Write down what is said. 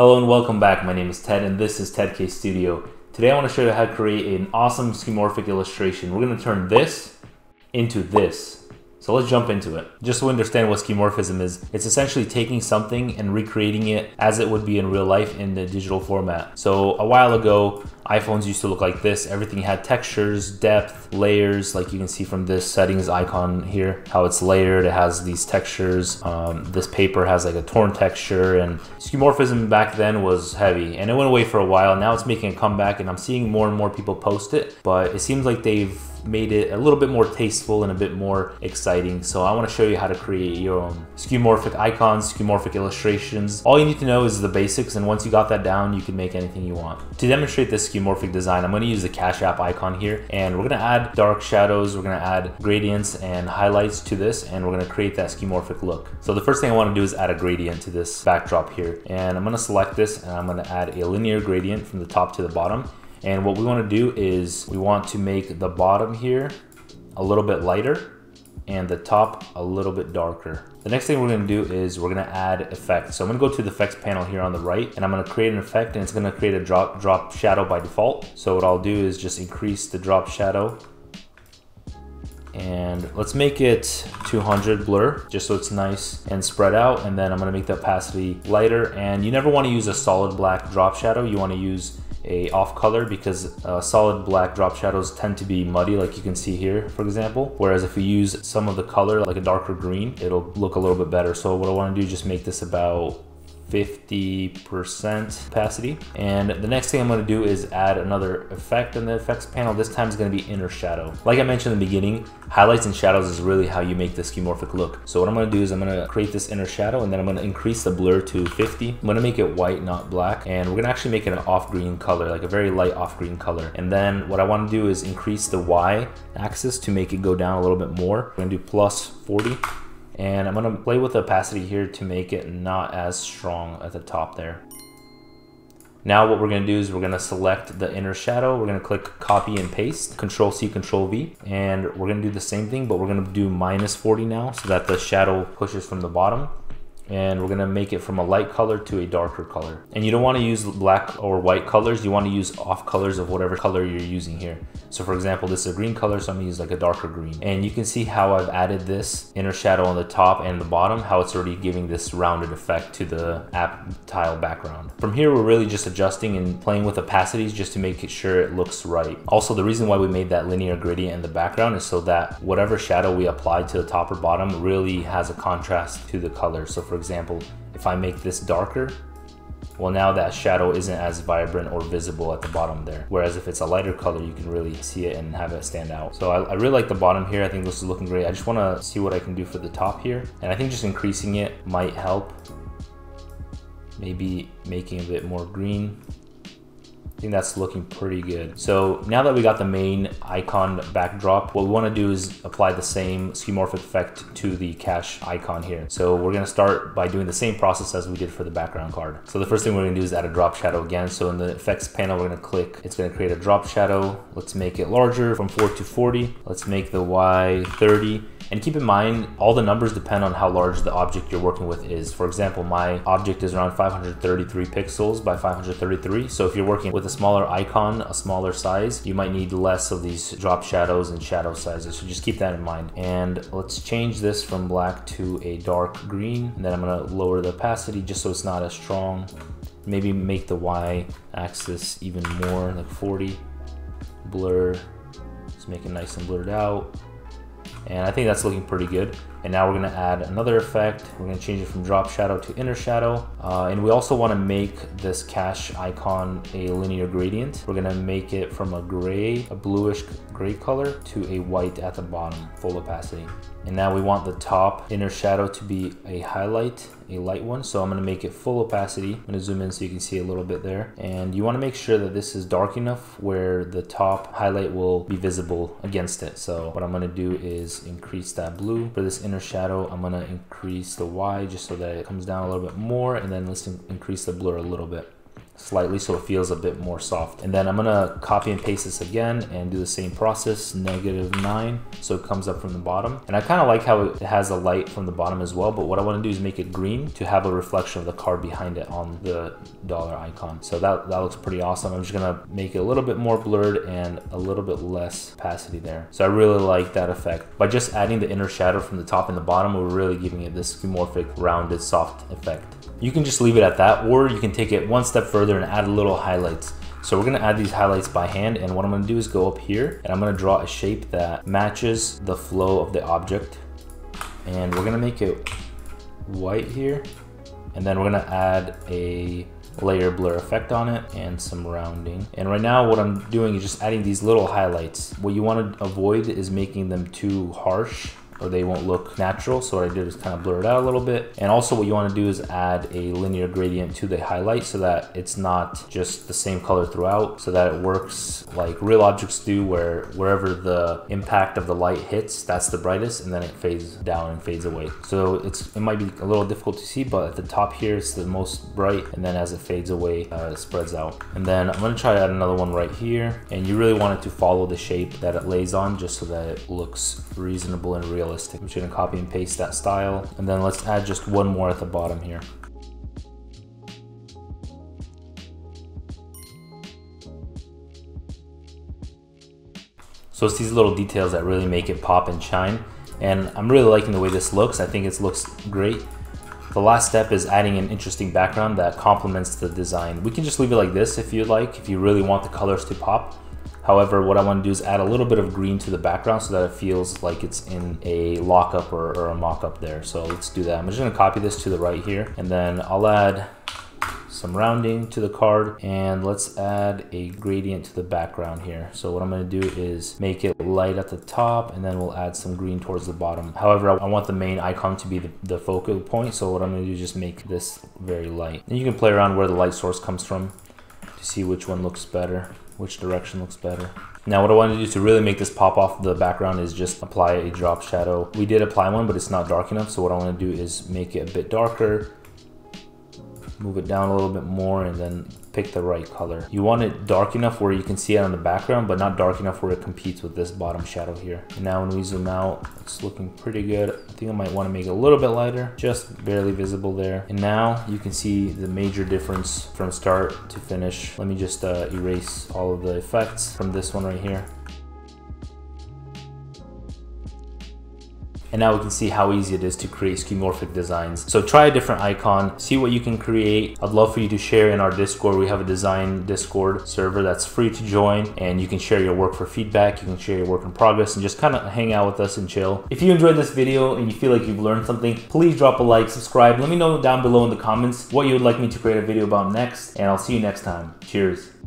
Hello and welcome back. My name is Ted and this is Ted K Studio. Today I want to show you how to create an awesome skeuomorphic illustration. We're going to turn this into this. So let's jump into it. Just to understand what skeuomorphism is, it's essentially taking something and recreating it as it would be in real life in the digital format. So a while ago, iPhones used to look like this. Everything had textures, depth, layers, like you can see from this settings icon here, how it's layered. It has these textures. Um, this paper has like a torn texture and skeuomorphism back then was heavy and it went away for a while. Now it's making a comeback and I'm seeing more and more people post it, but it seems like they've made it a little bit more tasteful and a bit more exciting. So I want to show you how to create your own skeuomorphic icons, skeuomorphic illustrations. All you need to know is the basics and once you got that down, you can make anything you want. To demonstrate this skeuomorphic design, I'm going to use the Cash App icon here and we're going to add dark shadows, we're going to add gradients and highlights to this and we're going to create that skeuomorphic look. So the first thing I want to do is add a gradient to this backdrop here and I'm going to select this and I'm going to add a linear gradient from the top to the bottom and what we want to do is we want to make the bottom here a little bit lighter and the top a little bit darker. The next thing we're gonna do is we're gonna add effects. So I'm gonna go to the effects panel here on the right and I'm gonna create an effect and it's gonna create a drop, drop shadow by default. So what I'll do is just increase the drop shadow and let's make it 200 blur just so it's nice and spread out and then I'm gonna make the opacity lighter and you never want to use a solid black drop shadow you want to use a off color because uh, solid black drop shadows tend to be muddy like you can see here for example. Whereas if we use some of the color like a darker green it'll look a little bit better. So what I want to do is just make this about 50% opacity. And the next thing I'm gonna do is add another effect in the effects panel. This time is gonna be inner shadow. Like I mentioned in the beginning, highlights and shadows is really how you make the skeuomorphic look. So what I'm gonna do is I'm gonna create this inner shadow and then I'm gonna increase the blur to 50. I'm gonna make it white, not black. And we're gonna actually make it an off green color, like a very light off green color. And then what I wanna do is increase the Y axis to make it go down a little bit more. We're gonna do plus 40 and I'm gonna play with opacity here to make it not as strong at the top there. Now what we're gonna do is we're gonna select the inner shadow. We're gonna click copy and paste, control C, control V. And we're gonna do the same thing, but we're gonna do minus 40 now so that the shadow pushes from the bottom and we're gonna make it from a light color to a darker color. And you don't wanna use black or white colors, you wanna use off colors of whatever color you're using here. So for example, this is a green color, so I'm gonna use like a darker green. And you can see how I've added this inner shadow on the top and the bottom, how it's already giving this rounded effect to the app tile background. From here, we're really just adjusting and playing with opacities just to make sure it looks right. Also, the reason why we made that linear gradient in the background is so that whatever shadow we apply to the top or bottom really has a contrast to the color. So for example, if I make this darker, well now that shadow isn't as vibrant or visible at the bottom there. Whereas if it's a lighter color, you can really see it and have it stand out. So I, I really like the bottom here. I think this is looking great. I just wanna see what I can do for the top here. And I think just increasing it might help. Maybe making a bit more green. I think that's looking pretty good. So now that we got the main icon backdrop, what we wanna do is apply the same skeuomorphic effect to the cash icon here. So we're gonna start by doing the same process as we did for the background card. So the first thing we're gonna do is add a drop shadow again. So in the effects panel, we're gonna click, it's gonna create a drop shadow. Let's make it larger from four to 40. Let's make the Y 30. And keep in mind, all the numbers depend on how large the object you're working with is. For example, my object is around 533 pixels by 533. So if you're working with a smaller icon, a smaller size, you might need less of these drop shadows and shadow sizes. So just keep that in mind. And let's change this from black to a dark green. And then I'm gonna lower the opacity just so it's not as strong. Maybe make the Y axis even more, like 40. Blur, let's make it nice and blurred out. And I think that's looking pretty good. And now we're gonna add another effect. We're gonna change it from drop shadow to inner shadow. Uh, and we also wanna make this cash icon a linear gradient. We're gonna make it from a gray, a bluish gray color to a white at the bottom, full opacity. And now we want the top inner shadow to be a highlight, a light one. So I'm gonna make it full opacity. I'm gonna zoom in so you can see a little bit there. And you wanna make sure that this is dark enough where the top highlight will be visible against it. So what I'm gonna do is increase that blue for this inner shadow. I'm gonna increase the Y just so that it comes down a little bit more and then let's increase the blur a little bit. Slightly so it feels a bit more soft. And then I'm gonna copy and paste this again and do the same process, negative nine, so it comes up from the bottom. And I kind of like how it has a light from the bottom as well, but what I wanna do is make it green to have a reflection of the card behind it on the dollar icon. So that, that looks pretty awesome. I'm just gonna make it a little bit more blurred and a little bit less opacity there. So I really like that effect. By just adding the inner shadow from the top and the bottom, we're really giving it this skeuomorphic, rounded, soft effect. You can just leave it at that, or you can take it one step further and add a little highlights. So we're gonna add these highlights by hand and what I'm gonna do is go up here and I'm gonna draw a shape that matches the flow of the object. And we're gonna make it white here. And then we're gonna add a layer blur effect on it and some rounding. And right now what I'm doing is just adding these little highlights. What you wanna avoid is making them too harsh or they won't look natural. So what I did is kind of blur it out a little bit. And also what you want to do is add a linear gradient to the highlight so that it's not just the same color throughout so that it works like real objects do where wherever the impact of the light hits, that's the brightest and then it fades down and fades away. So it's it might be a little difficult to see, but at the top here it's the most bright and then as it fades away, uh, it spreads out. And then I'm gonna try to add another one right here. And you really want it to follow the shape that it lays on just so that it looks reasonable and real realistic. I'm just gonna copy and paste that style. And then let's add just one more at the bottom here. So it's these little details that really make it pop and shine. And I'm really liking the way this looks. I think it looks great. The last step is adding an interesting background that complements the design. We can just leave it like this if you'd like, if you really want the colors to pop. However, what I want to do is add a little bit of green to the background so that it feels like it's in a lockup or, or a mock-up there. So let's do that. I'm just to copy this to the right here and then I'll add some rounding to the card and let's add a gradient to the background here. So what I'm going to do is make it light at the top and then we'll add some green towards the bottom. However, I want the main icon to be the, the focal point. So what I'm to do is just make this very light. And you can play around where the light source comes from to see which one looks better which direction looks better. Now what I want to do to really make this pop off the background is just apply a drop shadow. We did apply one, but it's not dark enough. So what I want to do is make it a bit darker move it down a little bit more and then pick the right color. You want it dark enough where you can see it on the background, but not dark enough where it competes with this bottom shadow here. And now when we zoom out, it's looking pretty good. I think I might want to make it a little bit lighter, just barely visible there. And now you can see the major difference from start to finish. Let me just uh, erase all of the effects from this one right here. And now we can see how easy it is to create skeuomorphic designs. So try a different icon, see what you can create. I'd love for you to share in our Discord. We have a design Discord server that's free to join and you can share your work for feedback. You can share your work in progress and just kind of hang out with us and chill. If you enjoyed this video and you feel like you've learned something, please drop a like, subscribe. Let me know down below in the comments what you would like me to create a video about next and I'll see you next time. Cheers.